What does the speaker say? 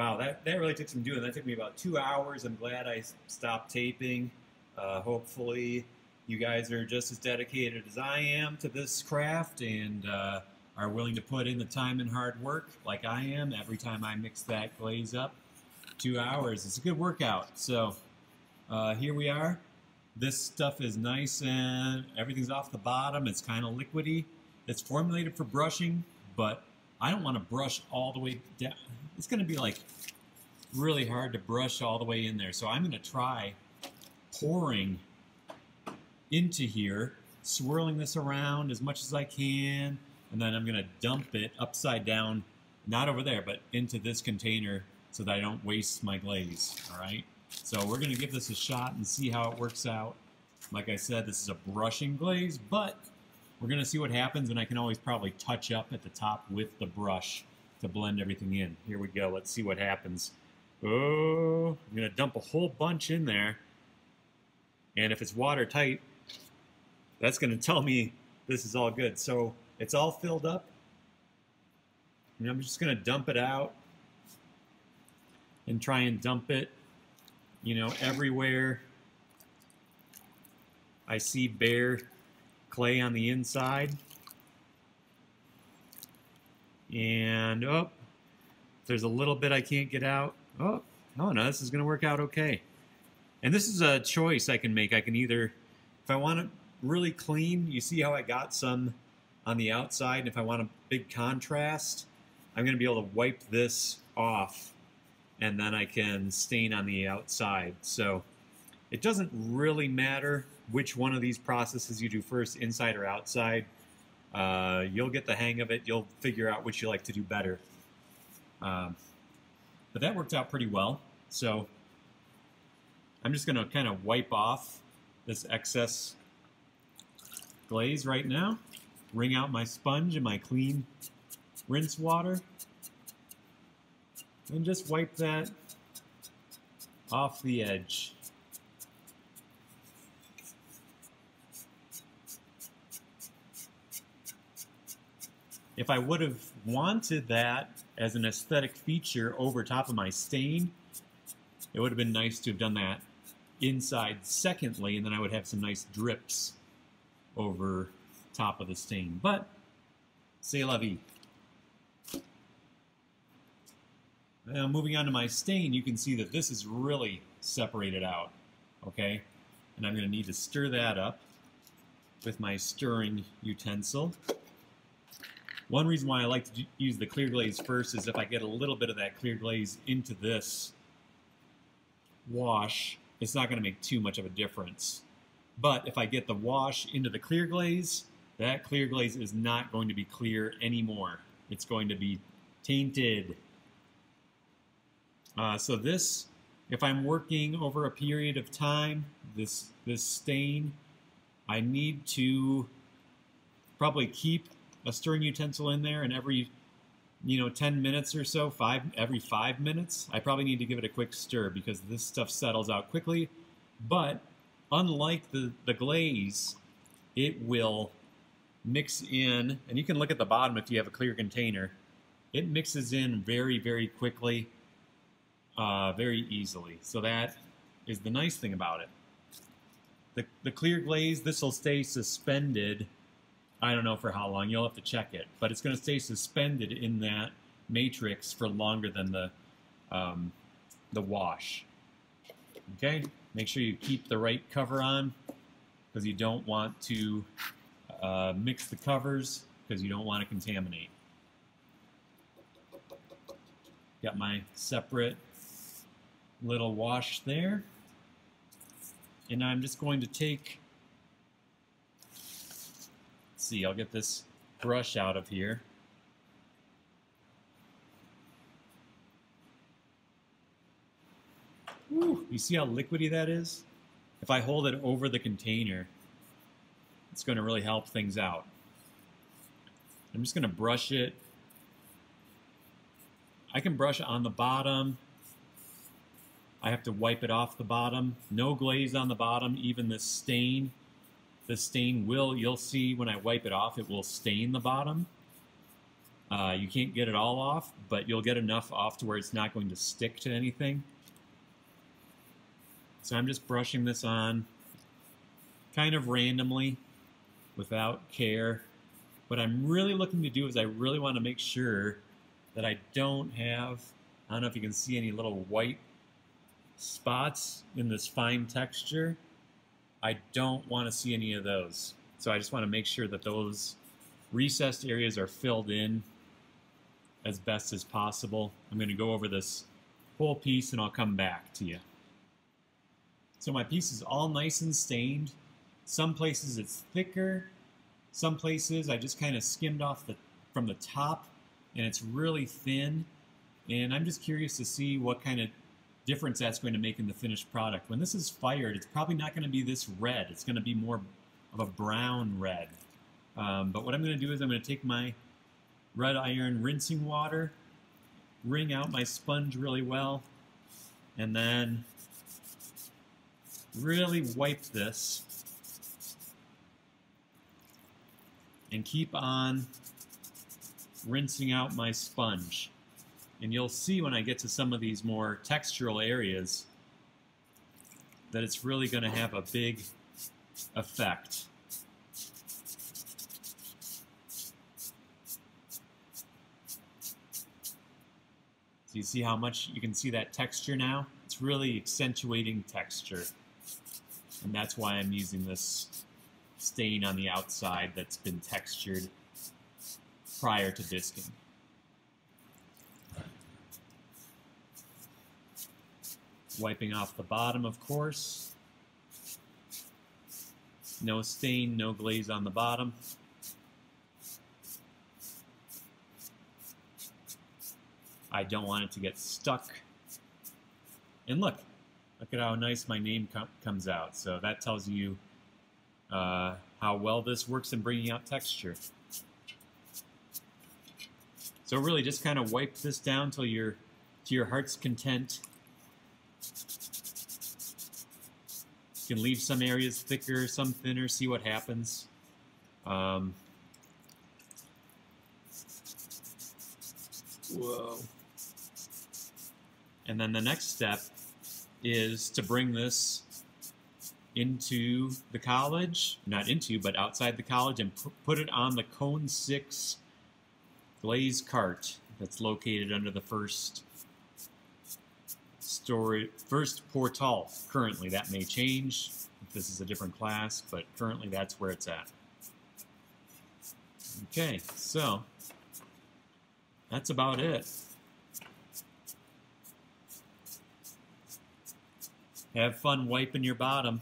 wow, that, that really took some doing. That took me about two hours. I'm glad I stopped taping. Uh, hopefully, you guys are just as dedicated as I am to this craft and uh, are willing to put in the time and hard work like I am every time I mix that glaze up. Two hours. It's a good workout. So uh, here we are. This stuff is nice and everything's off the bottom. It's kind of liquidy. It's formulated for brushing, but I don't want to brush all the way down. It's going to be like really hard to brush all the way in there. So I'm going to try pouring into here, swirling this around as much as I can, and then I'm going to dump it upside down, not over there, but into this container so that I don't waste my glaze, all right? So we're going to give this a shot and see how it works out. Like I said, this is a brushing glaze, but we're going to see what happens, and I can always probably touch up at the top with the brush to blend everything in. Here we go. Let's see what happens. Oh, I'm going to dump a whole bunch in there. And if it's watertight, that's going to tell me this is all good. So it's all filled up. And I'm just going to dump it out and try and dump it, you know, everywhere I see bare clay on the inside. And, oh, there's a little bit I can't get out. Oh, oh no, this is going to work out okay. And this is a choice I can make. I can either, if I want it really clean, you see how I got some on the outside. And if I want a big contrast, I'm going to be able to wipe this off and then I can stain on the outside. So it doesn't really matter which one of these processes you do first, inside or outside. Uh, you'll get the hang of it. You'll figure out what you like to do better. Um, but that worked out pretty well. So I'm just going to kind of wipe off this excess glaze right now. Wring out my sponge and my clean rinse water. And just wipe that off the edge. If I would have wanted that as an aesthetic feature over top of my stain, it would have been nice to have done that inside secondly, and then I would have some nice drips over top of the stain. But, c'est la vie. Now moving on to my stain, you can see that this is really separated out, okay? And I'm going to need to stir that up with my stirring utensil. One reason why I like to use the clear glaze first is if I get a little bit of that clear glaze into this wash, it's not going to make too much of a difference. But if I get the wash into the clear glaze, that clear glaze is not going to be clear anymore. It's going to be tainted. Uh, so this, if I'm working over a period of time, this, this stain, I need to probably keep a stirring utensil in there and every you know 10 minutes or so five every five minutes I probably need to give it a quick stir because this stuff settles out quickly. But unlike the the glaze it will mix in and you can look at the bottom if you have a clear container. It mixes in very very quickly uh, very easily. So that is the nice thing about it. The, the clear glaze this will stay suspended I don't know for how long. You'll have to check it, but it's going to stay suspended in that matrix for longer than the um, the wash. Okay, make sure you keep the right cover on because you don't want to uh, mix the covers because you don't want to contaminate. Got my separate little wash there. And I'm just going to take see, I'll get this brush out of here. You see how liquidy that is? If I hold it over the container, it's going to really help things out. I'm just going to brush it. I can brush it on the bottom. I have to wipe it off the bottom. No glaze on the bottom, even the stain the stain will, you'll see when I wipe it off, it will stain the bottom. Uh, you can't get it all off, but you'll get enough off to where it's not going to stick to anything. So I'm just brushing this on kind of randomly without care. What I'm really looking to do is I really want to make sure that I don't have, I don't know if you can see any little white spots in this fine texture. I don't want to see any of those. So I just want to make sure that those recessed areas are filled in as best as possible. I'm going to go over this whole piece and I'll come back to you. So my piece is all nice and stained. Some places it's thicker. Some places I just kind of skimmed off the from the top and it's really thin. And I'm just curious to see what kind of difference that's going to make in the finished product. When this is fired, it's probably not going to be this red. It's going to be more of a brown red. Um, but what I'm going to do is I'm going to take my red iron rinsing water, wring out my sponge really well, and then really wipe this and keep on rinsing out my sponge. And you'll see when I get to some of these more textural areas that it's really going to have a big effect. So you see how much you can see that texture now? It's really accentuating texture. And that's why I'm using this stain on the outside that's been textured prior to bisquing. Wiping off the bottom, of course. No stain, no glaze on the bottom. I don't want it to get stuck. And look, look at how nice my name com comes out. So that tells you uh, how well this works in bringing out texture. So really just kind of wipe this down till you're to your heart's content. You can leave some areas thicker, some thinner, see what happens. Um, whoa. And then the next step is to bring this into the college, not into, but outside the college, and put it on the Cone 6 glaze cart that's located under the first story, first portal currently. That may change if this is a different class, but currently that's where it's at. Okay, so that's about it. Have fun wiping your bottom.